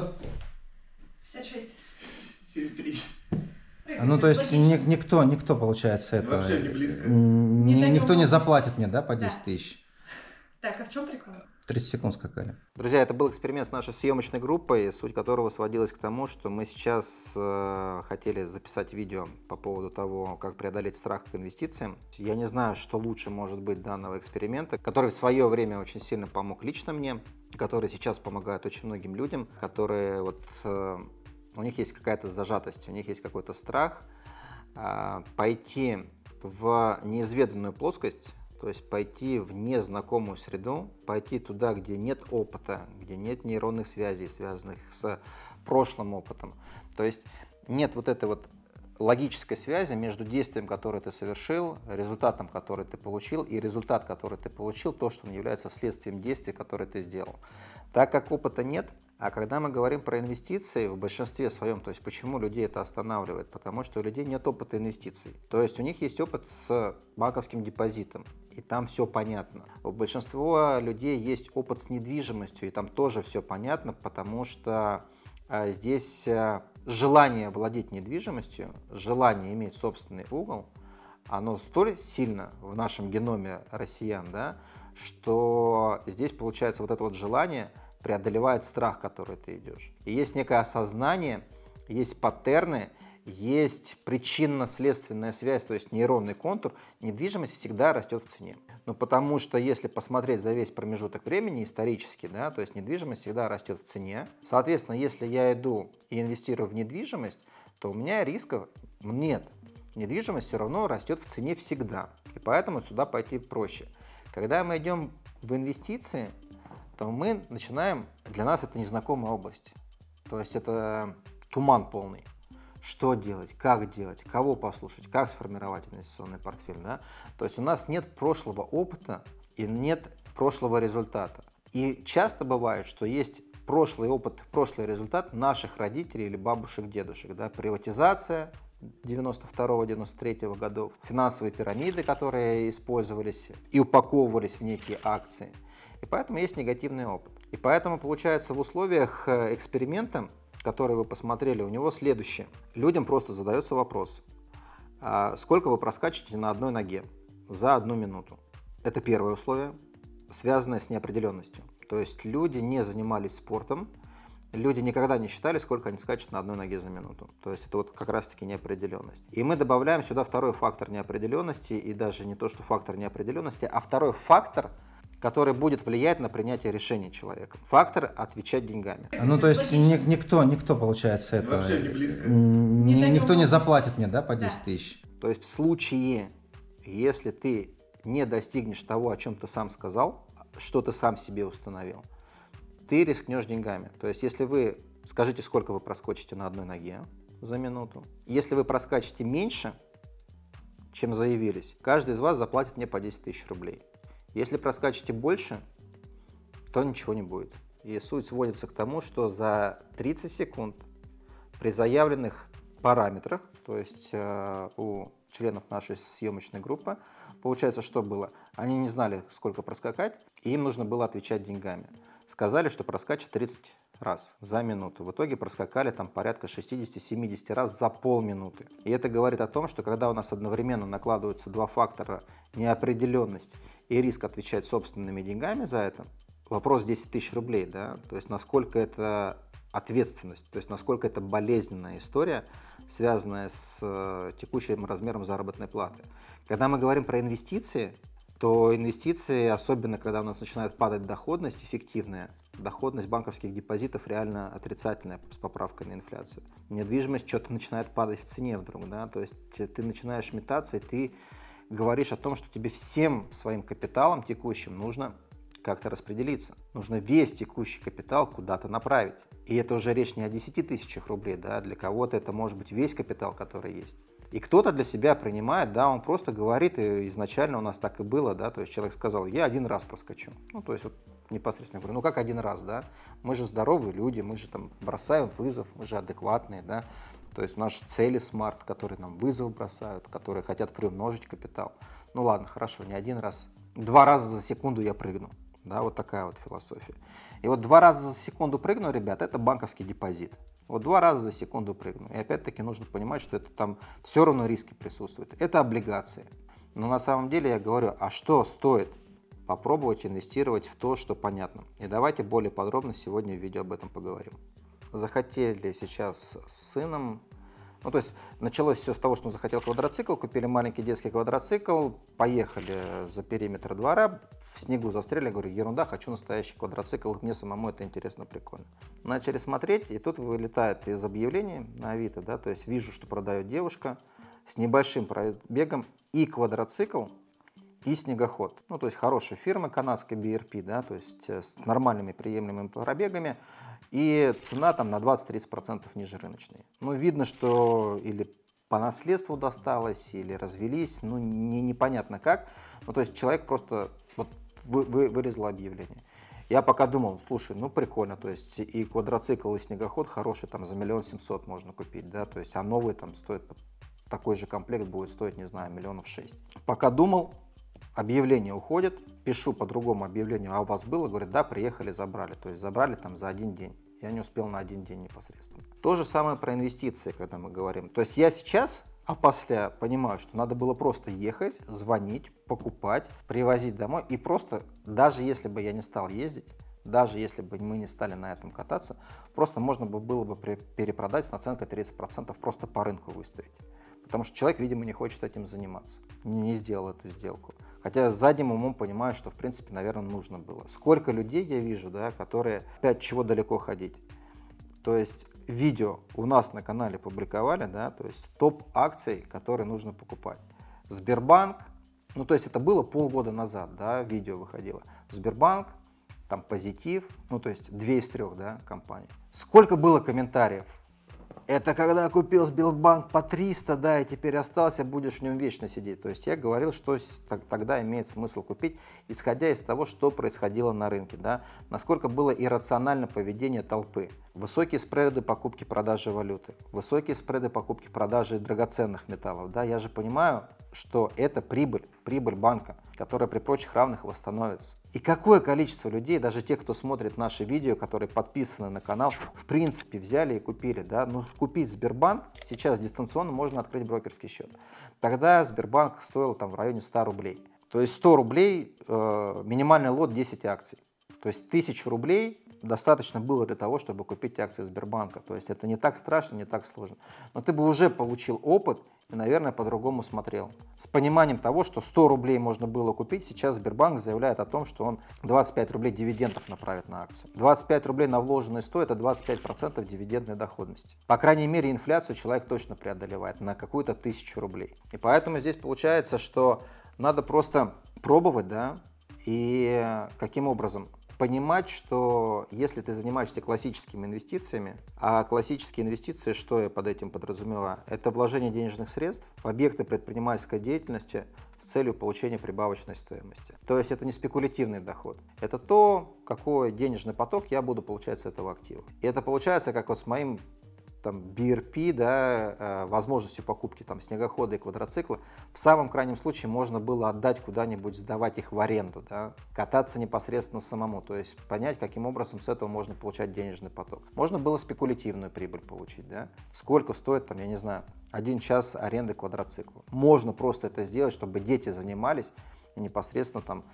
Стоп. 56. 73. А, Ну, то есть ни- никто, никто, получается, это... Вообще не близко. м, Не ни- даём никто не заплатит мне, да, по 10 Да. тысяч? Так, а в чем прикол? 30 секунд скакали. Друзья, это был эксперимент с нашей съемочной группой, суть которого сводилась к тому, что мы сейчас э, хотели записать видео по поводу того, как преодолеть страх к инвестициям. Я не знаю, что лучше может быть данного эксперимента, который в свое время очень сильно помог лично мне, который сейчас помогает очень многим людям, которые вот э, у них есть какая-то зажатость, у них есть какой-то страх а, пойти в неизведанную плоскость, то есть пойти в незнакомую среду, пойти туда, где нет опыта, где нет нейронных связей, связанных с прошлым опытом. То есть нет вот этой вот логической связи между действием, которое ты совершил, результатом, который ты получил, и результат, который ты получил, то, что он является следствием действий, которые ты сделал. Так как опыта нет, а когда мы говорим про инвестиции, в большинстве своем, то есть почему людей это останавливает? Потому что у людей нет опыта инвестиций. То есть у них есть опыт с банковским депозитом, и там все понятно. У большинства людей есть опыт с недвижимостью, и там тоже все понятно, потому что а, здесь а, желание владеть недвижимостью, желание иметь собственный угол, оно столь сильно в нашем геноме россиян, да, что здесь получается вот это вот желание преодолевает страх, который ты идешь. И есть некое осознание, есть паттерны, есть причинно-следственная связь, то есть нейронный контур, недвижимость всегда растет в цене. Ну, потому что если посмотреть за весь промежуток времени исторически, да, то есть недвижимость всегда растет в цене. Соответственно, если я иду и инвестирую в недвижимость, то у меня рисков нет. Недвижимость все равно растет в цене всегда. И поэтому сюда пойти проще. Когда мы идем в инвестиции, то мы начинаем, для нас это незнакомая область. То есть это туман полный. Что делать, как делать, кого послушать, как сформировать инвестиционный портфель. Да? То есть у нас нет прошлого опыта и нет прошлого результата. И часто бывает, что есть прошлый опыт, прошлый результат наших родителей или бабушек, дедушек. Да? Приватизация 92-93 годов, финансовые пирамиды, которые использовались и упаковывались в некие акции. И поэтому есть негативный опыт. И поэтому получается в условиях э, эксперимента, который вы посмотрели, у него следующее. Людям просто задается вопрос, а сколько вы проскачете на одной ноге за одну минуту? Это первое условие, связанное с неопределенностью. То есть люди не занимались спортом, люди никогда не считали, сколько они скачут на одной ноге за минуту. То есть это вот как раз-таки неопределенность. И мы добавляем сюда второй фактор неопределенности, и даже не то, что фактор неопределенности, а второй фактор, который будет влиять на принятие решений человека. Фактор отвечать деньгами. Ну, то есть ни- никто, никто, получается, это... Вообще не близко. Не ни- даём никто не заплатит мне, да, по 10 Да. тысяч? То есть в случае, если ты не достигнешь того, о чем ты сам сказал, что ты сам себе установил, ты рискнешь деньгами. То есть если вы скажите, сколько вы проскочите на одной ноге за минуту, если вы проскачете меньше, чем заявились, каждый из вас заплатит мне по 10 тысяч рублей. Если проскачете больше, то ничего не будет. И суть сводится к тому, что за 30 секунд при заявленных параметрах, то есть э, у членов нашей съемочной группы, получается, что было? Они не знали, сколько проскакать, и им нужно было отвечать деньгами. Сказали, что проскачет 30 раз за минуту. В итоге проскакали там порядка 60-70 раз за полминуты. И это говорит о том, что когда у нас одновременно накладываются два фактора неопределенность и риск отвечать собственными деньгами за это, вопрос 10 тысяч рублей, да, то есть насколько это ответственность, то есть насколько это болезненная история, связанная с э, текущим размером заработной платы. Когда мы говорим про инвестиции, то инвестиции, особенно когда у нас начинает падать доходность эффективная, доходность банковских депозитов реально отрицательная с поправкой на инфляцию. Недвижимость что-то начинает падать в цене вдруг, да, то есть ты начинаешь метаться, и ты говоришь о том, что тебе всем своим капиталом текущим нужно как-то распределиться. Нужно весь текущий капитал куда-то направить. И это уже речь не о 10 тысячах рублей, да, для кого-то это может быть весь капитал, который есть. И кто-то для себя принимает, да, он просто говорит, и изначально у нас так и было, да, то есть человек сказал, я один раз проскочу. Ну, то есть вот непосредственно говорю, ну как один раз, да, мы же здоровые люди, мы же там бросаем вызов, мы же адекватные, да, то есть наши цели SMART, которые нам вызов бросают, которые хотят приумножить капитал. Ну ладно, хорошо, не один раз, два раза за секунду я прыгну. Да, вот такая вот философия. И вот два раза за секунду прыгну, ребят, это банковский депозит. Вот два раза за секунду прыгну. И опять-таки нужно понимать, что это там все равно риски присутствуют. Это облигации. Но на самом деле я говорю, а что стоит попробовать инвестировать в то, что понятно. И давайте более подробно сегодня в видео об этом поговорим. Захотели сейчас с сыном ну, то есть началось все с того, что он захотел квадроцикл, купили маленький детский квадроцикл, поехали за периметр двора, в снегу застряли, говорю, ерунда, хочу настоящий квадроцикл, мне самому это интересно, прикольно. Начали смотреть, и тут вылетает из объявлений на Авито, да, то есть вижу, что продает девушка с небольшим пробегом и квадроцикл, и снегоход. Ну, то есть хорошая фирма, канадская BRP, да, то есть э, с нормальными приемлемыми пробегами, и цена там на 20-30% ниже рыночной. Ну, видно, что или по наследству досталось, или развелись, ну, не, непонятно как. Ну, то есть человек просто вот вы, вы, вырезал объявление. Я пока думал, слушай, ну прикольно, то есть и квадроцикл, и снегоход хороший, там за миллион семьсот можно купить, да, то есть, а новый там стоит, такой же комплект будет стоить, не знаю, миллионов шесть. Пока думал, объявление уходит, пишу по другому объявлению, а у вас было? Говорят, да, приехали, забрали. То есть забрали там за один день. Я не успел на один день непосредственно. То же самое про инвестиции, когда мы говорим. То есть я сейчас, а после понимаю, что надо было просто ехать, звонить, покупать, привозить домой. И просто, даже если бы я не стал ездить, даже если бы мы не стали на этом кататься, просто можно было бы перепродать с наценкой 30%, просто по рынку выставить. Потому что человек, видимо, не хочет этим заниматься, не сделал эту сделку. Хотя задним умом понимаю, что в принципе, наверное, нужно было. Сколько людей я вижу, да, которые опять чего далеко ходить. То есть видео у нас на канале публиковали, да, то есть топ акций, которые нужно покупать. Сбербанк, ну то есть это было полгода назад, да, видео выходило. Сбербанк, там позитив, ну то есть две из трех, да, компаний. Сколько было комментариев это когда купил Сбербанк по 300, да, и теперь остался, будешь в нем вечно сидеть. То есть я говорил, что тогда имеет смысл купить, исходя из того, что происходило на рынке, да, насколько было иррационально поведение толпы. Высокие спреды покупки-продажи валюты, высокие спреды покупки-продажи драгоценных металлов. Да, я же понимаю, что это прибыль, прибыль банка, которая при прочих равных восстановится. И какое количество людей, даже те, кто смотрит наши видео, которые подписаны на канал, в принципе взяли и купили. Да? Ну, купить Сбербанк сейчас дистанционно можно открыть брокерский счет. Тогда Сбербанк стоил там в районе 100 рублей. То есть 100 рублей, э, минимальный лот 10 акций. То есть 1000 рублей достаточно было для того, чтобы купить акции Сбербанка. То есть это не так страшно, не так сложно. Но ты бы уже получил опыт и, наверное, по-другому смотрел. С пониманием того, что 100 рублей можно было купить, сейчас Сбербанк заявляет о том, что он 25 рублей дивидендов направит на акцию. 25 рублей на вложенные 100 – это 25% дивидендной доходности. По крайней мере, инфляцию человек точно преодолевает на какую-то тысячу рублей. И поэтому здесь получается, что надо просто пробовать, да, и каким образом? Понимать, что если ты занимаешься классическими инвестициями, а классические инвестиции, что я под этим подразумеваю? Это вложение денежных средств в объекты предпринимательской деятельности с целью получения прибавочной стоимости. То есть это не спекулятивный доход. Это то, какой денежный поток я буду получать с этого актива. И это получается, как вот с моим там, BRP, да, э, возможностью покупки там, снегохода и квадроцикла, в самом крайнем случае можно было отдать куда-нибудь, сдавать их в аренду, да, кататься непосредственно самому, то есть понять, каким образом с этого можно получать денежный поток. Можно было спекулятивную прибыль получить, да, сколько стоит, там, я не знаю, один час аренды квадроцикла. Можно просто это сделать, чтобы дети занимались непосредственно там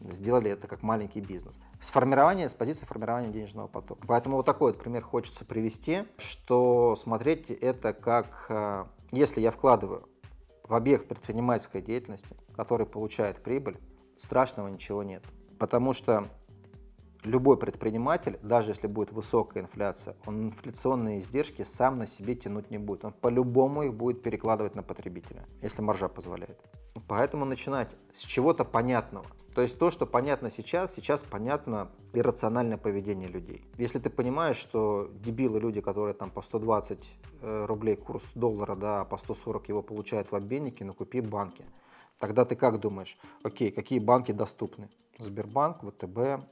сделали это как маленький бизнес. Сформирование с позиции формирования денежного потока. Поэтому вот такой вот пример хочется привести, что смотреть это как, э, если я вкладываю в объект предпринимательской деятельности, который получает прибыль, страшного ничего нет. Потому что любой предприниматель, даже если будет высокая инфляция, он инфляционные издержки сам на себе тянуть не будет. Он по-любому их будет перекладывать на потребителя, если маржа позволяет. Поэтому начинать с чего-то понятного. То есть то, что понятно сейчас, сейчас понятно иррациональное поведение людей. Если ты понимаешь, что дебилы люди, которые там по 120 э, рублей курс доллара, да, а по 140 его получают в обменнике, ну купи банки. Тогда ты как думаешь, окей, какие банки доступны? Сбербанк, ВТБ,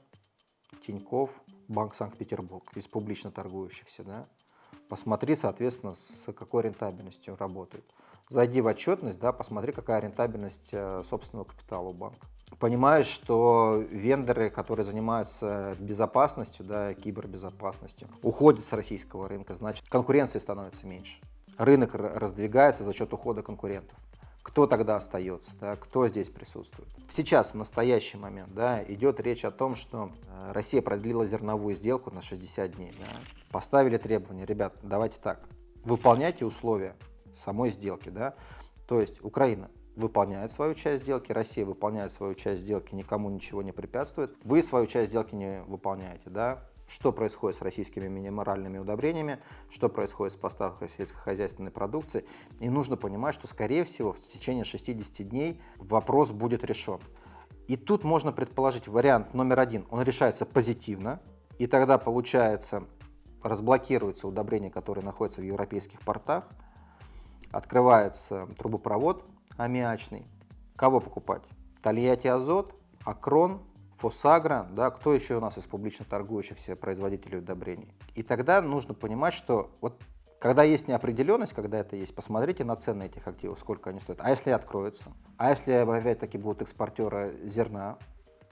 Тиньков, Банк Санкт-Петербург, из публично торгующихся, да? Посмотри, соответственно, с какой рентабельностью работают. Зайди в отчетность, да, посмотри, какая рентабельность э, собственного капитала у банка. понимаешь, что вендоры, которые занимаются безопасностью, да, кибербезопасностью, уходят с российского рынка, значит, конкуренции становится меньше. Рынок раздвигается за счет ухода конкурентов. Кто тогда остается, да, кто здесь присутствует? Сейчас, в настоящий момент, да, идет речь о том, что э, Россия продлила зерновую сделку на 60 дней. Да. Поставили требования, ребят, давайте так, выполняйте условия самой сделки. Да. То есть Украина выполняет свою часть сделки, Россия выполняет свою часть сделки, никому ничего не препятствует. Вы свою часть сделки не выполняете, да? Что происходит с российскими минеральными удобрениями, что происходит с поставкой сельскохозяйственной продукции. И нужно понимать, что, скорее всего, в течение 60 дней вопрос будет решен. И тут можно предположить вариант номер один. Он решается позитивно, и тогда получается разблокируется удобрение, которое находится в европейских портах, открывается трубопровод, аммиачный. Кого покупать? Тольятти Азот, Акрон, Фосагра, да, кто еще у нас из публично торгующихся производителей удобрений. И тогда нужно понимать, что вот когда есть неопределенность, когда это есть, посмотрите на цены этих активов, сколько они стоят. А если откроются? А если опять-таки будут экспортеры зерна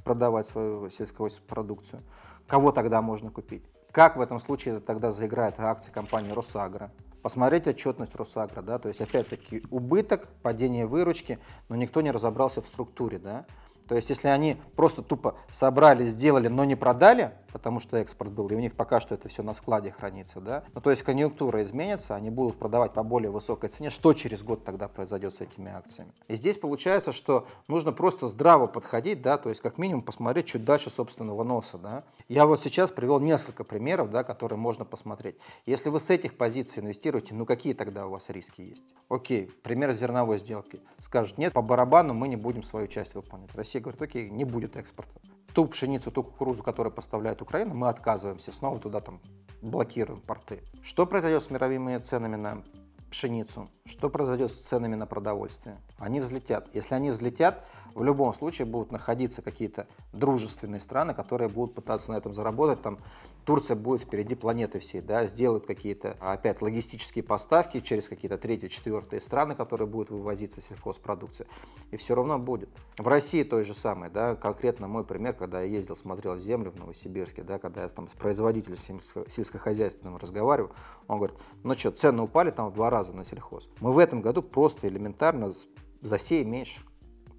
продавать свою сельскую продукцию? Кого тогда можно купить? Как в этом случае тогда заиграет акции компании Росагра? Посмотреть отчетность Росагра, да, то есть опять-таки убыток, падение выручки, но никто не разобрался в структуре, да. То есть если они просто тупо собрали, сделали, но не продали, потому что экспорт был, и у них пока что это все на складе хранится, да, ну то есть конъюнктура изменится, они будут продавать по более высокой цене, что через год тогда произойдет с этими акциями. И здесь получается, что нужно просто здраво подходить, да, то есть как минимум посмотреть чуть дальше собственного носа, да. Я вот сейчас привел несколько примеров, да, которые можно посмотреть. Если вы с этих позиций инвестируете, ну какие тогда у вас риски есть? Окей, пример зерновой сделки. Скажут, нет, по барабану мы не будем свою часть выполнять. Россия говорит, окей, не будет экспорта ту пшеницу, ту кукурузу, которую поставляет Украина, мы отказываемся, снова туда там блокируем порты. Что произойдет с мировыми ценами на пшеницу? Что произойдет с ценами на продовольствие? Они взлетят. Если они взлетят, в любом случае будут находиться какие-то дружественные страны, которые будут пытаться на этом заработать. Там Турция будет впереди планеты всей, да, сделают какие-то опять логистические поставки через какие-то третьи, четвертые страны, которые будут вывозиться сельхозпродукция. И все равно будет. В России то же самое, да, конкретно мой пример, когда я ездил, смотрел землю в Новосибирске, да, когда я там с производителем сельскохозяйственным разговаривал, он говорит, ну что, цены упали там в два раза на сельхоз. Мы в этом году просто элементарно засеем меньше.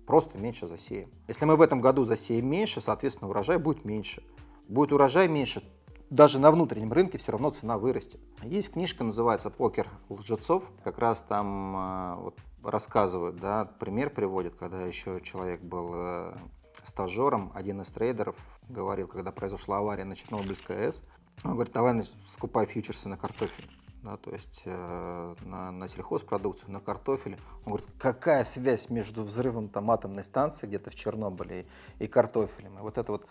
Просто меньше засеем. Если мы в этом году засеем меньше, соответственно, урожай будет меньше. Будет урожай меньше, даже на внутреннем рынке все равно цена вырастет. Есть книжка, называется «Покер лжецов». Как раз там э, вот, рассказывают, да, пример приводят, когда еще человек был э, стажером, один из трейдеров говорил, когда произошла авария на Чернобыльской АЭС, он говорит, давай скупай фьючерсы на картофель. Да, то есть э, на, на сельхозпродукцию, на картофель. Он говорит, какая связь между взрывом там, атомной станции где-то в Чернобыле и, и картофелем. И вот это вот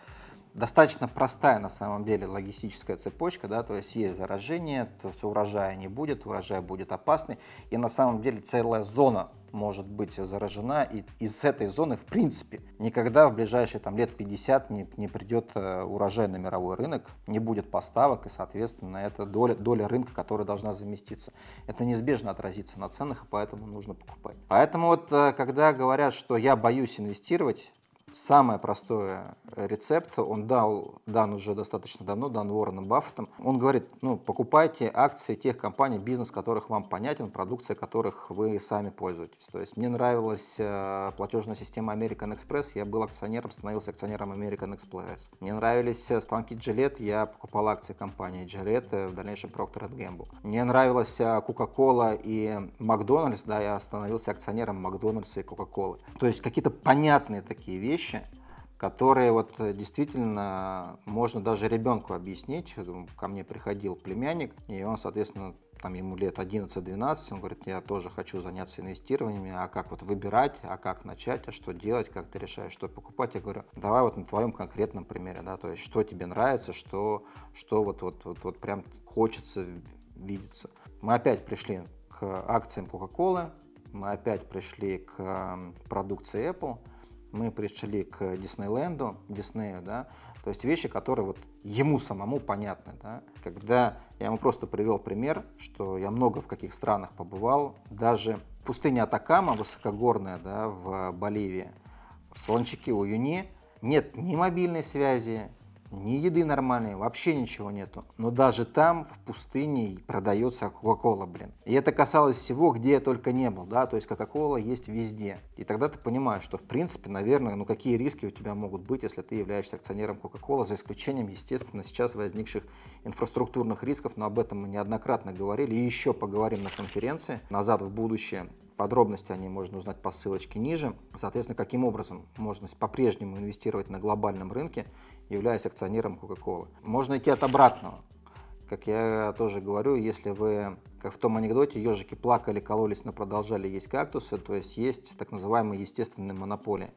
достаточно простая на самом деле логистическая цепочка, да, то есть есть заражение, то есть урожая не будет, урожай будет опасный, и на самом деле целая зона может быть заражена, и из этой зоны, в принципе, никогда в ближайшие там, лет 50 не, не придет э, урожай на мировой рынок, не будет поставок, и, соответственно, это доля, доля рынка, которая должна заместиться. Это неизбежно отразится на ценах, и поэтому нужно покупать. Поэтому вот, э, когда говорят, что я боюсь инвестировать, Самый простой э, рецепт, он дал, дан уже достаточно давно, дан Уорреном Баффетом. Он говорит, ну, покупайте акции тех компаний, бизнес которых вам понятен, продукция которых вы сами пользуетесь. То есть мне нравилась э, платежная система American Express, я был акционером, становился акционером American Express. Мне нравились э, станки Gillette, я покупал акции компании Gillette, в дальнейшем Procter Gamble. Мне нравилась Coca-Cola и Макдональдс, да, я становился акционером Макдональдса и Coca-Cola. То есть какие-то понятные такие вещи, вещи, которые вот э, действительно можно даже ребенку объяснить. Ко мне приходил племянник, и он, соответственно, там ему лет 11-12, он говорит, я тоже хочу заняться инвестированиями, а как вот выбирать, а как начать, а что делать, как ты решаешь, что покупать. Я говорю, давай вот на твоем конкретном примере, да, то есть что тебе нравится, что, что вот, вот, вот, вот прям хочется видеться. Мы опять пришли к акциям Coca-Cola, мы опять пришли к продукции Apple, мы пришли к Диснейленду, Диснею, да, то есть вещи, которые вот ему самому понятны, да. Когда я ему просто привел пример, что я много в каких странах побывал, даже пустыня Атакама, высокогорная, да, в Боливии, в Солончаке у Юни нет ни мобильной связи, ни еды нормальной, вообще ничего нету. Но даже там, в пустыне, продается Кока-Кола, блин. И это касалось всего, где я только не был, да, то есть Кока-Кола есть везде. И тогда ты понимаешь, что, в принципе, наверное, ну какие риски у тебя могут быть, если ты являешься акционером Кока-Кола, за исключением, естественно, сейчас возникших инфраструктурных рисков, но об этом мы неоднократно говорили и еще поговорим на конференции «Назад в будущее». Подробности о ней можно узнать по ссылочке ниже. Соответственно, каким образом можно по-прежнему инвестировать на глобальном рынке, являясь акционером Coca-Cola. Можно идти от обратного. Как я тоже говорю, если вы, как в том анекдоте, ежики плакали, кололись, но продолжали есть кактусы, то есть есть так называемая естественная монополия.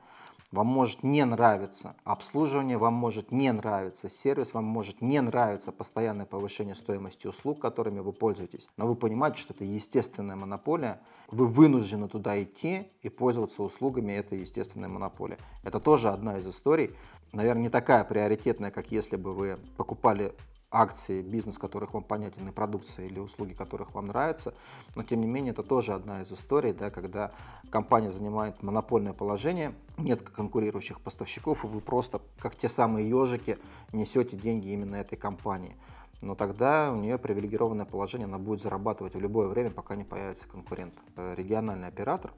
Вам может не нравиться обслуживание, вам может не нравиться сервис, вам может не нравиться постоянное повышение стоимости услуг, которыми вы пользуетесь. Но вы понимаете, что это естественная монополия, вы вынуждены туда идти и пользоваться услугами этой естественной монополии. Это тоже одна из историй, наверное, не такая приоритетная, как если бы вы покупали акции, бизнес которых вам понятен, и продукция или услуги которых вам нравятся. Но тем не менее, это тоже одна из историй, да, когда компания занимает монопольное положение, нет конкурирующих поставщиков, и вы просто, как те самые ежики, несете деньги именно этой компании. Но тогда у нее привилегированное положение, она будет зарабатывать в любое время, пока не появится конкурент. Э, региональный оператор,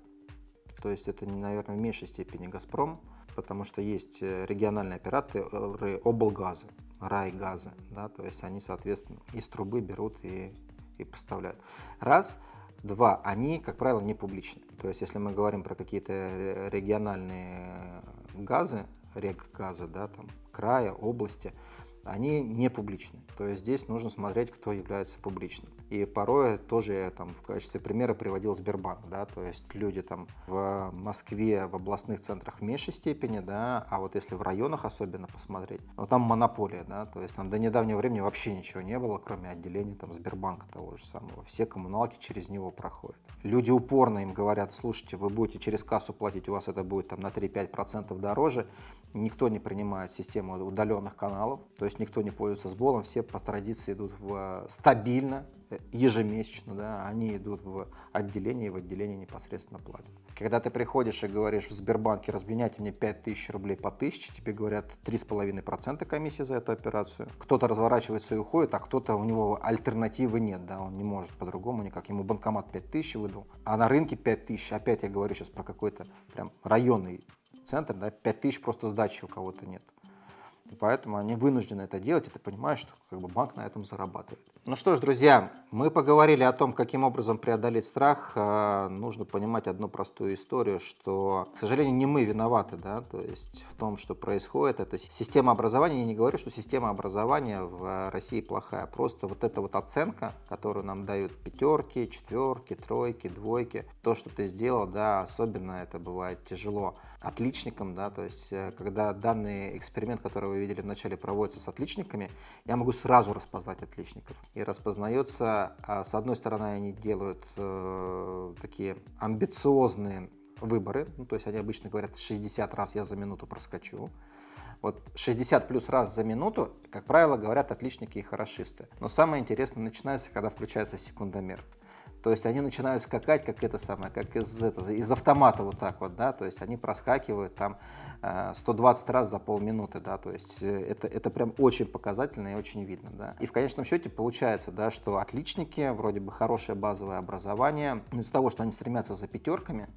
то есть это, наверное, в меньшей степени «Газпром», потому что есть э, региональные операторы облгаза, райгазы, да, то есть они, соответственно, из трубы берут и, и поставляют. Раз, два, они, как правило, не публичны. То есть если мы говорим про какие-то региональные газы, реггазы, да, там, края, области, они не публичны. То есть здесь нужно смотреть, кто является публичным. И порой тоже я там в качестве примера приводил Сбербанк, да, то есть люди там в Москве, в областных центрах в меньшей степени, да, а вот если в районах особенно посмотреть, ну там монополия, да, то есть там до недавнего времени вообще ничего не было, кроме отделения там Сбербанка того же самого. Все коммуналки через него проходят. Люди упорно им говорят, слушайте, вы будете через кассу платить, у вас это будет там на 3-5% дороже, никто не принимает систему удаленных каналов, то есть никто не пользуется сболом, все по традиции идут в стабильно, э, ежемесячно, да, они идут в отделение и в отделении непосредственно платят. Когда ты приходишь и говоришь в Сбербанке, разменяйте мне 5000 рублей по 1000, тебе говорят 3,5% комиссии за эту операцию. Кто-то разворачивается и уходит, а кто-то, у него альтернативы нет, да, он не может по-другому никак. Ему банкомат 5000 выдал, а на рынке 5000, опять я говорю сейчас про какой-то прям районный центр, да, 5000 просто сдачи у кого-то нет. И поэтому они вынуждены это делать, и ты понимаешь, что как бы, банк на этом зарабатывает. Ну что ж, друзья, мы поговорили о том, каким образом преодолеть страх. А, нужно понимать одну простую историю, что, к сожалению, не мы виноваты, да, то есть в том, что происходит. Это система образования. Я не говорю, что система образования в России плохая. Просто вот эта вот оценка, которую нам дают пятерки, четверки, тройки, двойки, то, что ты сделал, да, особенно это бывает тяжело отличникам, да, то есть э, когда данный эксперимент, который вы видели вначале, проводится с отличниками, я могу сразу распознать отличников. И распознается, а, с одной стороны, они делают э, такие амбициозные выборы, ну, то есть они обычно говорят 60 раз я за минуту проскочу, вот 60 плюс раз за минуту, как правило, говорят отличники и хорошисты. Но самое интересное начинается, когда включается секундомер. То есть они начинают скакать, как это самое, как из, это, из автомата вот так вот, да, то есть они проскакивают там 120 э, раз за полминуты, да, то есть э, это, это прям очень показательно и очень видно, да. И в конечном счете получается, да, что отличники, вроде бы хорошее базовое образование, из-за того, что они стремятся за пятерками,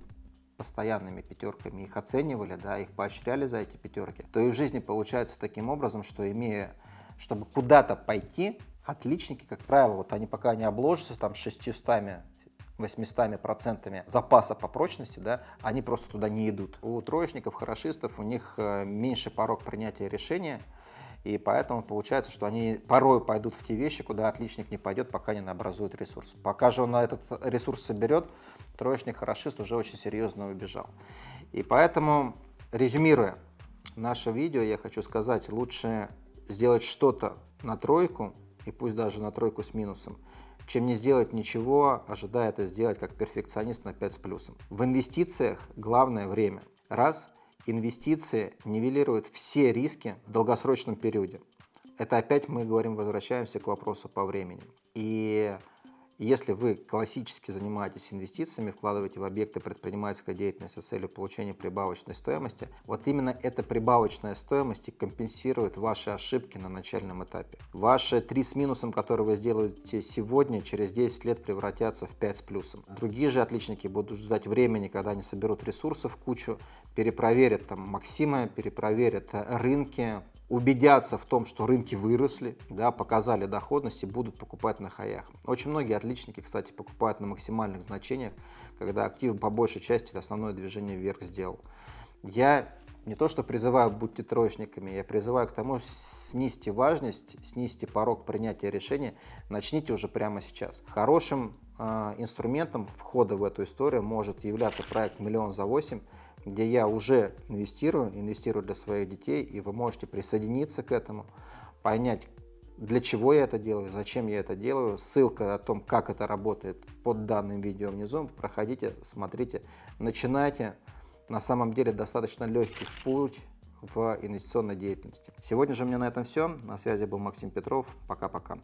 постоянными пятерками их оценивали, да, их поощряли за эти пятерки, то и в жизни получается таким образом, что имея, чтобы куда-то пойти, отличники, как правило, вот они пока не обложатся там 600 800 процентами запаса по прочности, да, они просто туда не идут. У троечников, хорошистов, у них э, меньше порог принятия решения, и поэтому получается, что они порой пойдут в те вещи, куда отличник не пойдет, пока не наобразует ресурс. Пока же он на этот ресурс соберет, троечник, хорошист уже очень серьезно убежал. И поэтому, резюмируя наше видео, я хочу сказать, лучше сделать что-то на тройку, и пусть даже на тройку с минусом, чем не сделать ничего, ожидая это сделать как перфекционист на 5 с плюсом. В инвестициях главное время. Раз, инвестиции нивелируют все риски в долгосрочном периоде. Это опять мы говорим, возвращаемся к вопросу по времени. И Если вы классически занимаетесь инвестициями, вкладываете в объекты предпринимательской деятельности с целью получения прибавочной стоимости, вот именно эта прибавочная стоимость и компенсирует ваши ошибки на начальном этапе. Ваши три с минусом, которые вы сделаете сегодня, через 10 лет превратятся в 5 с плюсом. Другие же отличники будут ждать времени, когда они соберут ресурсов кучу, перепроверят там Максима, перепроверят рынки, убедятся в том, что рынки выросли, да, показали доходность и будут покупать на хаях. Очень многие отличники, кстати, покупают на максимальных значениях, когда актив по большей части основное движение вверх сделал. Я не то что призываю будьте троечниками, я призываю к тому, снизьте важность, снизьте порог принятия решения, начните уже прямо сейчас. Хорошим э, инструментом входа в эту историю может являться проект «Миллион за 8», где я уже инвестирую, инвестирую для своих детей, и вы можете присоединиться к этому, понять, для чего я это делаю, зачем я это делаю. Ссылка о том, как это работает под данным видео внизу. Проходите, смотрите, начинайте. На самом деле достаточно легкий путь в инвестиционной деятельности. Сегодня же у меня на этом все. На связи был Максим Петров. Пока-пока.